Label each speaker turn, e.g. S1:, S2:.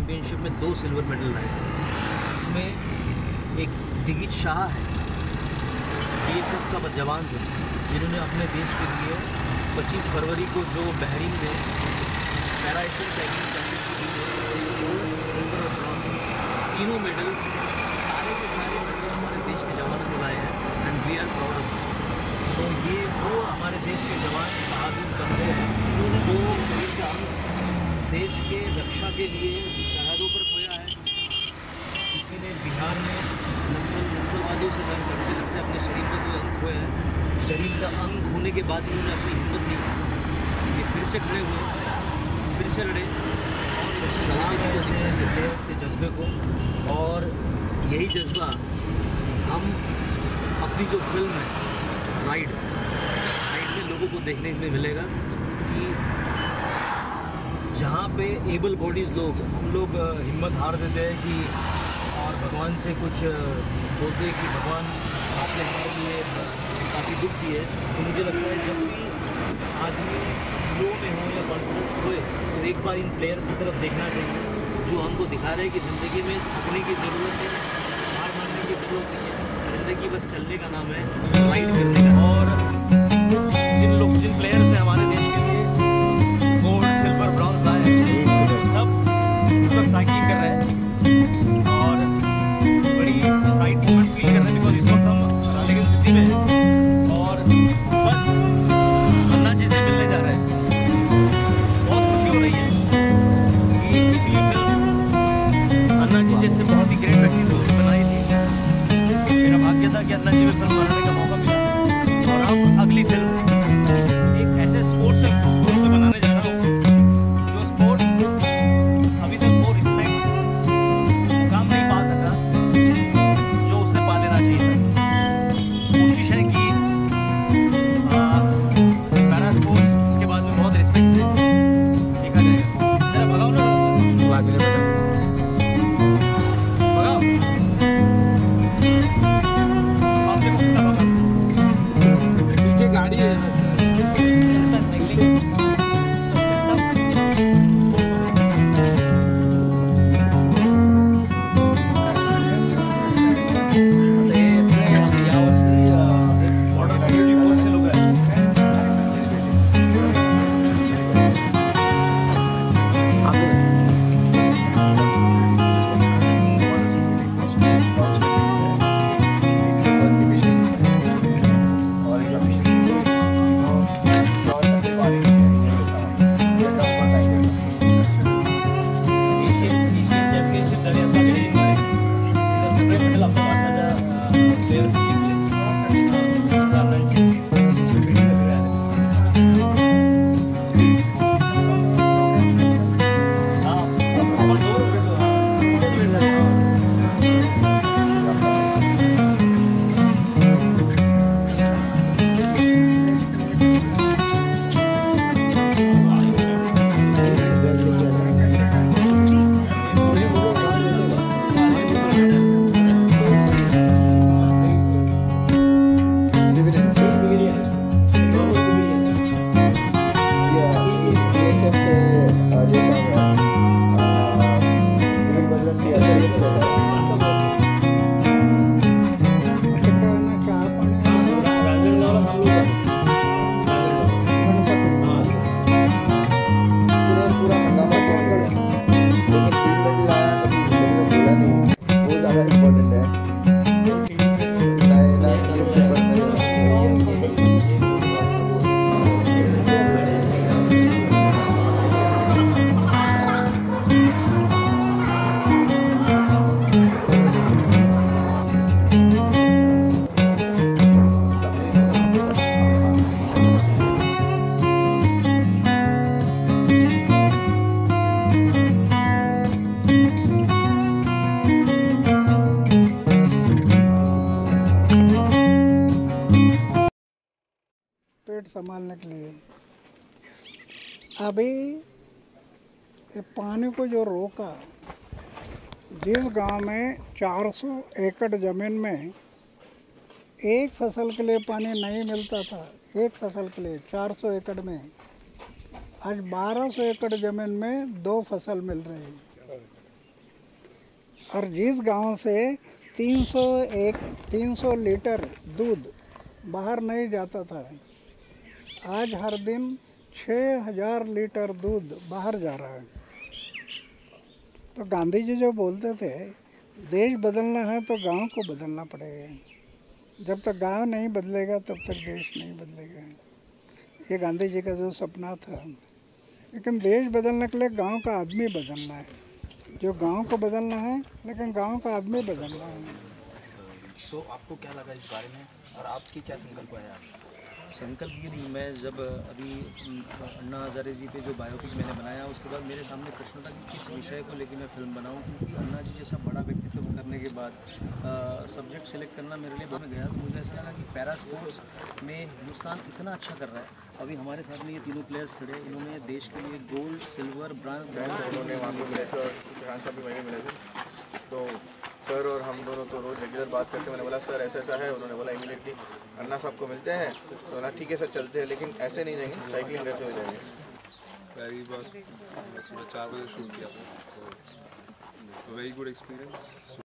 S1: Championship में दो silver medal लाए थे। इसमें एक दिगित शाह है बी का जवान से जिन्होंने अपने देश के लिए 25 फरवरी को जो बहरीन में para Asian cycling championship silver और ब्रॉन्ज तीनों मेडल सारे के सारे मेडल हमारे देश के जवानों को लाए हैं and we are proud of so ये वो हमारे देश के जवान, बहादुर बंदे हैं, जो शरीर का देश के रक्षा के लिए सरहदों पर खोया है। किसी ने बिहार में नक्सल, नक्सलवादियों से लड़ करते करते अपने शरीर का अंग खोया है। शरीर का अंग होने के बाद उन्होंने अपनी हिम्मत नहीं ये फिर से खड़े हुए, फिर से लड़े और सलाम करते हैं प्लेयर्स के जज्बे को। और यही जज्बा हम अपनी जो फ़िल्म है राइड राइड में लोगों को देखने में मिलेगा कि जहाँ पे एबल बॉडीज़ लोग, हम लोग हिम्मत हार देते हैं कि और भगवान से कुछ बोलते हैं कि भगवान आपने हमारे लिए काफ़ी दुख दिए तो मुझे लगता है जब भी आदमी लो में हो या कॉन्फिडेंस खोए तो एक बार इन प्लेयर्स की तरफ़ देखना चाहिए। जो हमको दिखा रहे हैं कि ज़िंदगी में थकने की ज़रूरत है, हार मानने की ज़रूरत नहीं है, ज़िंदगी बस चलने का नाम है राइड
S2: संभालने के लिए। अभी ये पानी को जो रोका, जिस गाँव में 400 एकड़ ज़मीन में एक फ़सल के लिए पानी नहीं मिलता था, एक फ़सल के लिए 400 एकड़ में, आज 1200 एकड़ ज़मीन में दो फ़सल मिल रही है। और जिस गाँव से 300 एक 300 लीटर दूध बाहर नहीं जाता था आज हर दिन 6000 लीटर दूध बाहर जा रहा है। तो गांधी जी जो बोलते थे, देश बदलना है तो गाँव को बदलना पड़ेगा। जब तक गाँव नहीं बदलेगा, तब तक देश नहीं बदलेगा। ये गांधी जी का जो सपना था। लेकिन देश बदलने के लिए गाँव का आदमी बदलना है। जो गाँव को बदलना है, लेकिन गाँव का आदमी बदलना है।
S3: तो आपको क्या लगा इस बारे में? और आपकी क्या संकल्प है? आप
S1: संकल्प ये नहीं, मैं जब अभी अन्ना हजारे जी पे जो बायोपिक मैंने बनाया, उसके बाद मेरे सामने प्रश्न था कि किस विषय को लेकर मैं फ़िल्म बनाऊँ, क्योंकि अन्ना जी जैसा बड़ा व्यक्तित्व करने के बाद सब्जेक्ट सेलेक्ट करना मेरे लिए बहुत गया तो मुझे ऐसा लगा कि पैरा स्पोर्ट्स में हिंदुस्तान इतना अच्छा कर रहा है। अभी हमारे साथ में ये तीनों प्लेयर्स खड़े इन्होंने देश के लिए गोल्ड सिल्वर
S4: ब्रांड थे। तो सर और हम दोनों तो रोज़ रेगुलर बात करते हैं। मैंने बोला, सर, ऐसा ऐसा है। उन्होंने बोला इमीडिएटली अन्ना साहब को मिलते हैं। तो बोला ठीक है, सर, चलते हैं। लेकिन ऐसे नहीं जाएँगे साइकिलिंग करते हुए जाएँगे।
S5: पहली बार सुबह चार बजे शूट किया। Very good experience